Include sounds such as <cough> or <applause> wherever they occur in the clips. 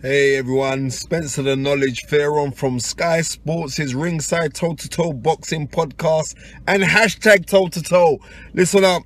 Hey everyone, Spencer the Knowledge Pharaoh from Sky Sports' Ringside Toe to Toe Boxing Podcast and hashtag Toe to Toe. Listen up,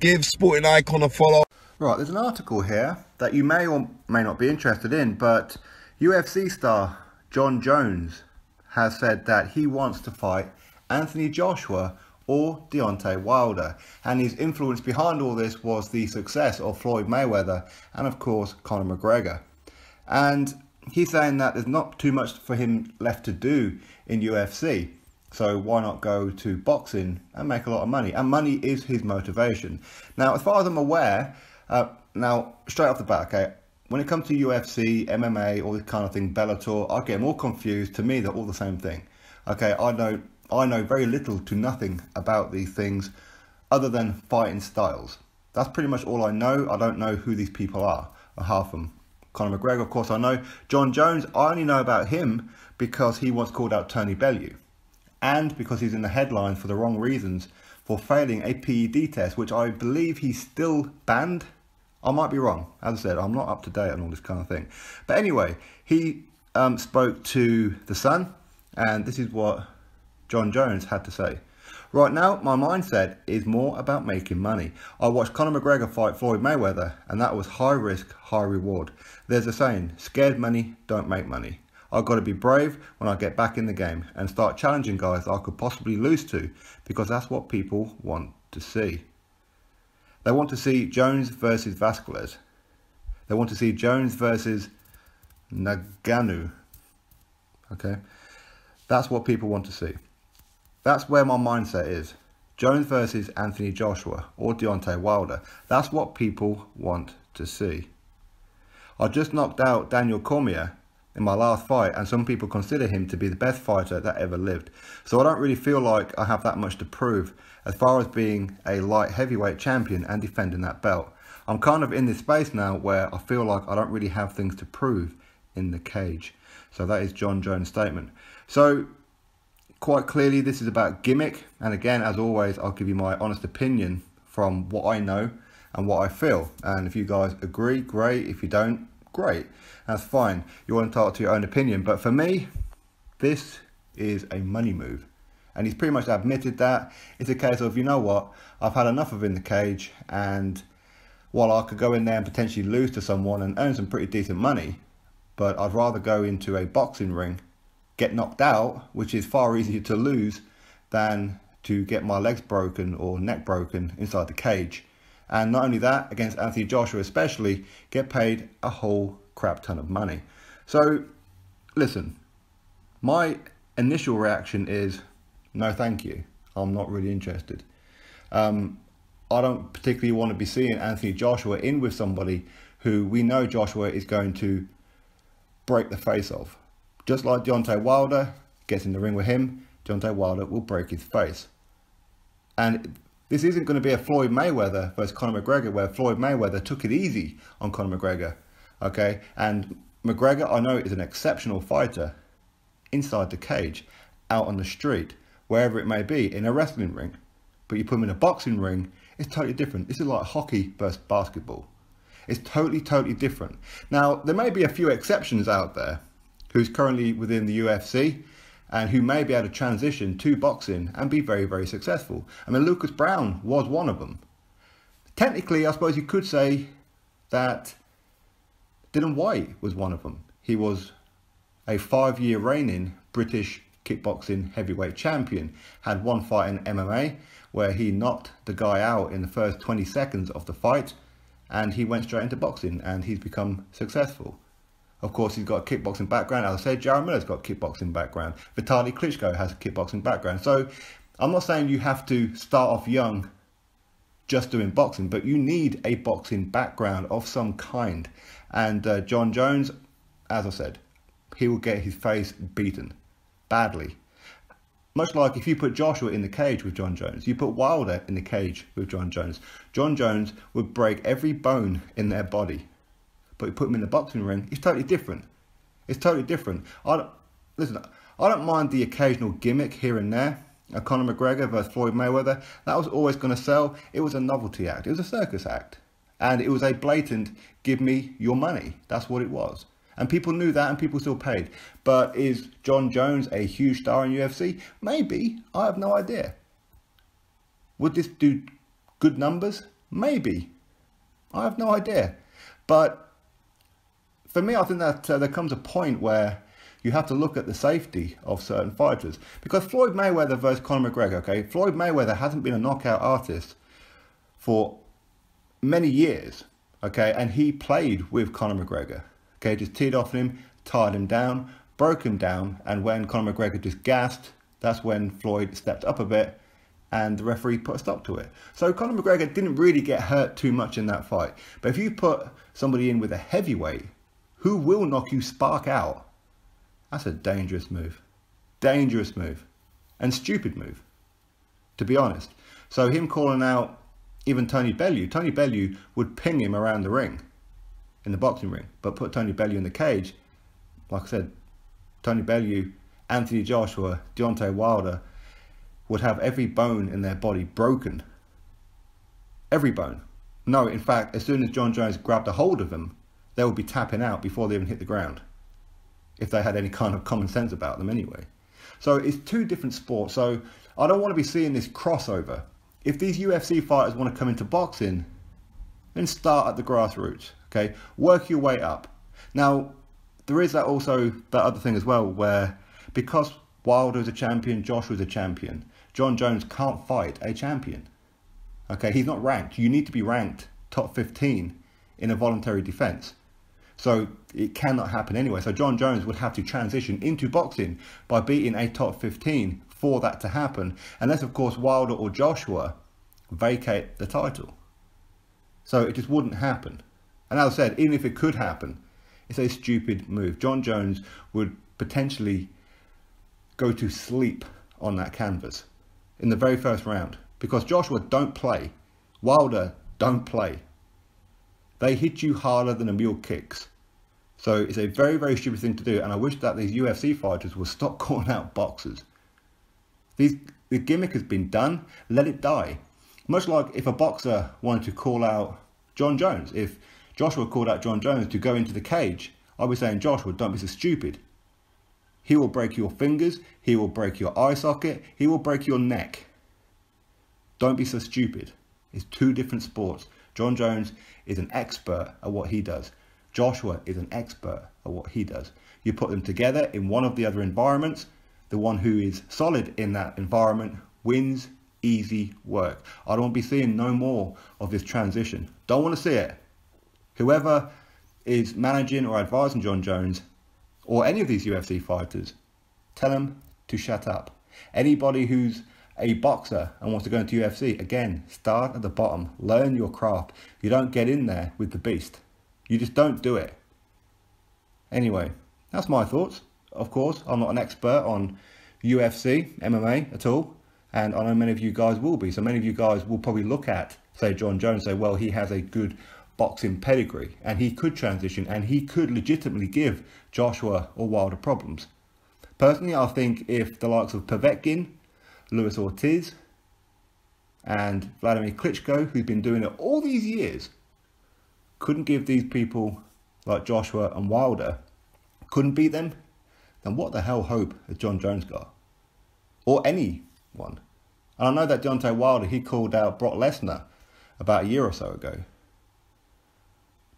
give Sporting Icon a follow. Right, there's an article here that you may or may not be interested in, but UFC star Jon Jones has said that he wants to fight Anthony Joshua or Deontay Wilder. And his influence behind all this was the success of Floyd Mayweather and, of course, Conor McGregor. And he's saying that there's not too much for him left to do in UFC. So why not go to boxing and make a lot of money? And money is his motivation. Now, as far as I'm aware, uh, now straight off the bat, okay, when it comes to UFC, MMA, all this kind of thing, Bellator, I get more confused. To me, they're all the same thing. Okay, I know I know very little to nothing about these things, other than fighting styles. That's pretty much all I know. I don't know who these people are, or half of them. Conor McGregor, of course, I know. Jon Jones, I only know about him because he once called out Tony Bellew. And because he's in the headlines for the wrong reasons for failing a PED test, which I believe he's still banned. I might be wrong. As I said, I'm not up to date on all this kind of thing. But anyway, he um, spoke to The Sun, and this is what Jon Jones had to say. Right now, my mindset is more about making money. I watched Conor McGregor fight Floyd Mayweather, and that was high risk, high reward. There's a saying, scared money don't make money. I've got to be brave when I get back in the game and start challenging guys I could possibly lose to, because that's what people want to see. They want to see Jones versus Vasquez. They want to see Jones versus Ngannou. Okay? That's what people want to see. That's where my mindset is. Jones versus Anthony Joshua or Deontay Wilder. That's what people want to see. I just knocked out Daniel Cormier in my last fight and some people consider him to be the best fighter that ever lived. So I don't really feel like I have that much to prove as far as being a light heavyweight champion and defending that belt. I'm kind of in this space now where I feel like I don't really have things to prove in the cage. So that is Jon Jones' statement. So quite clearly this is about gimmick. And again as always I'll give you my honest opinion from what I know and what I feel. And if you guys agree great. If you don't great. That's fine. You're entitled to your own opinion. But for me this is a money move. And he's pretty much admitted that. It's a case of you know what? I've had enough of in the cage. And while I could go in there and potentially lose to someone and earn some pretty decent money but I'd rather go into a boxing ring get knocked out, which is far easier to lose than to get my legs broken or neck broken inside the cage. And not only that, against Anthony Joshua especially, get paid a whole crap ton of money. So, listen, my initial reaction is no thank you. I'm not really interested. Um, I don't particularly want to be seeing Anthony Joshua in with somebody who we know Joshua is going to break the face of. Just like Deontay Wilder gets in the ring with him, Deontay Wilder will break his face. And this isn't going to be a Floyd Mayweather versus Conor McGregor where Floyd Mayweather took it easy on Conor McGregor. Okay, and McGregor, I know, is an exceptional fighter inside the cage, out on the street, wherever it may be, in a wrestling ring. But you put him in a boxing ring, it's totally different. This is like hockey versus basketball. It's totally, totally different. Now, there may be a few exceptions out there, who's currently within the UFC and who may be able to transition to boxing and be very, very successful. I mean, Lucas Browne was one of them. Technically, I suppose you could say that Dillian Whyte was one of them. He was a five-year reigning British kickboxing heavyweight champion, had one fight in MMA where he knocked the guy out in the first 20 seconds of the fight and he went straight into boxing and he's become successful. Of course, he's got a kickboxing background. As I said, Jarrell Miller's got a kickboxing background. Vitali Klitschko has a kickboxing background. So I'm not saying you have to start off young just doing boxing, but you need a boxing background of some kind. And uh, Jon Jones, as I said, he will get his face beaten badly. Much like if you put Joshua in the cage with Jon Jones, you put Wilder in the cage with Jon Jones, Jon Jones would break every bone in their body but you put him in the boxing ring, it's totally different. It's totally different. I don't, listen, I don't mind the occasional gimmick here and there. A Conor McGregor versus Floyd Mayweather, that was always going to sell. It was a novelty act. It was a circus act. And it was a blatant, give me your money. That's what it was. And people knew that and people still paid. But is Jon Jones a huge star in UFC? Maybe. I have no idea. Would this do good numbers? Maybe. I have no idea. But for me, I think that uh, there comes a point where you have to look at the safety of certain fighters. Because Floyd Mayweather versus Conor McGregor, okay? Floyd Mayweather hasn't been a knockout artist for many years, okay? And he played with Conor McGregor, okay? Just teed off him, tied him down, broke him down, and when Conor McGregor just gassed, that's when Floyd stepped up a bit and the referee put a stop to it. So Conor McGregor didn't really get hurt too much in that fight. But if you put somebody in with a heavyweight who will knock you spark out, that's a dangerous move. Dangerous move. And stupid move, to be honest. So him calling out even Tony Bellew, Tony Bellew would ping him around the ring, in the boxing ring, but put Tony Bellew in the cage. Like I said, Tony Bellew, Anthony Joshua, Deontay Wilder, would have every bone in their body broken. Every bone. No, in fact, as soon as Jon Jones grabbed a hold of them, they would be tapping out before they even hit the ground. If they had any kind of common sense about them anyway. So it's two different sports. So I don't want to be seeing this crossover. If these UFC fighters want to come into boxing, then start at the grassroots. Okay, work your way up. Now, there is that also that other thing as well where because Wilder is a champion, Joshua is a champion, Jon Jones can't fight a champion. Okay, he's not ranked. You need to be ranked top 15 in a voluntary defense. So it cannot happen anyway. So Jon Jones would have to transition into boxing by beating a top 15 for that to happen. Unless, of course, Wilder or Joshua vacate the title. So it just wouldn't happen. And as I said, even if it could happen, it's a stupid move. Jon Jones would potentially go to sleep on that canvas in the very first round because Joshua don't play. Wilder don't play. They hit you harder than a mule kicks. So it's a very, very stupid thing to do. And I wish that these UFC fighters would stop <laughs> calling out boxers. These, the gimmick has been done. Let it die. Much like if a boxer wanted to call out Jon Jones. If Joshua called out Jon Jones to go into the cage, I'd be saying, Joshua, don't be so stupid. He will break your fingers. He will break your eye socket. He will break your neck. Don't be so stupid. It's two different sports. Jon Jones is an expert at what he does. Joshua is an expert at what he does. You put them together in one of the other environments. The one who is solid in that environment wins easy work. I don't want to be seeing no more of this transition. Don't want to see it. Whoever is managing or advising Jon Jones or any of these UFC fighters, tell them to shut up. Anybody who's a boxer and wants to go into UFC, again, start at the bottom. Learn your craft. You don't get in there with the beast. You just don't do it. Anyway, that's my thoughts. Of course, I'm not an expert on UFC, MMA at all. And I know many of you guys will be. So many of you guys will probably look at, say, Jon Jones, say, well, he has a good boxing pedigree and he could transition and he could legitimately give Joshua or Wilder problems. Personally, I think if the likes of Povetkin, Luis Ortiz, and Vladimir Klitschko, who's been doing it all these years, couldn't give these people like Joshua and Wilder, couldn't beat them, then what the hell hope has Jon Jones got? Or anyone. And I know that Deontay Wilder, he called out Brock Lesnar about a year or so ago.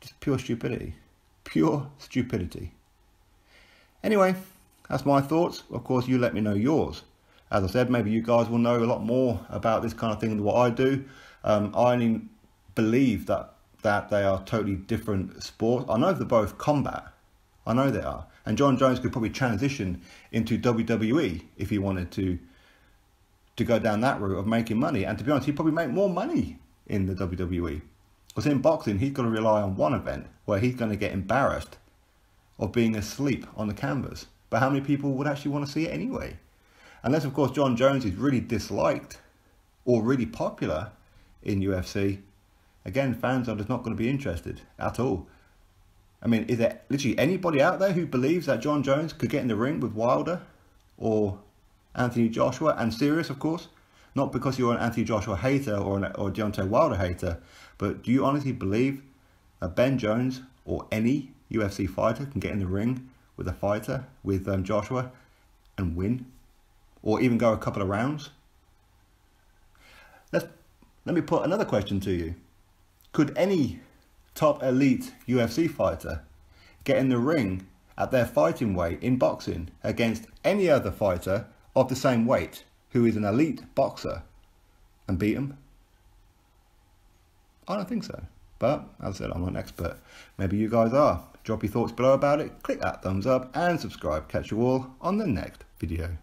Just pure stupidity. Pure stupidity. Anyway, that's my thoughts. Of course, you let me know yours. As I said, maybe you guys will know a lot more about this kind of thing than what I do. Um, I only believe that that they are totally different sports. I know they're both combat. I know they are. And Jon Jones could probably transition into WWE if he wanted to to go down that route of making money. And to be honest, he'd probably make more money in the WWE. Because in boxing, he's got to rely on one event where he's going to get embarrassed of being asleep on the canvas. But how many people would actually want to see it anyway? Unless, of course, Jon Jones is really disliked or really popular in UFC. Again, fans are just not going to be interested at all. I mean, is there literally anybody out there who believes that Jon Jones could get in the ring with Wilder or Anthony Joshua and serious, of course? Not because you're an Anthony Joshua hater or, an, or Deontay Wilder hater, but do you honestly believe that Ben Jones or any UFC fighter can get in the ring with a fighter, with um, Joshua, and win? Or even go a couple of rounds? Let's, let me put another question to you. Could any top elite UFC fighter get in the ring at their fighting weight in boxing against any other fighter of the same weight who is an elite boxer and beat him? I don't think so. But as I said, I'm not an expert. Maybe you guys are. Drop your thoughts below about it, click that thumbs up and subscribe. Catch you all on the next video.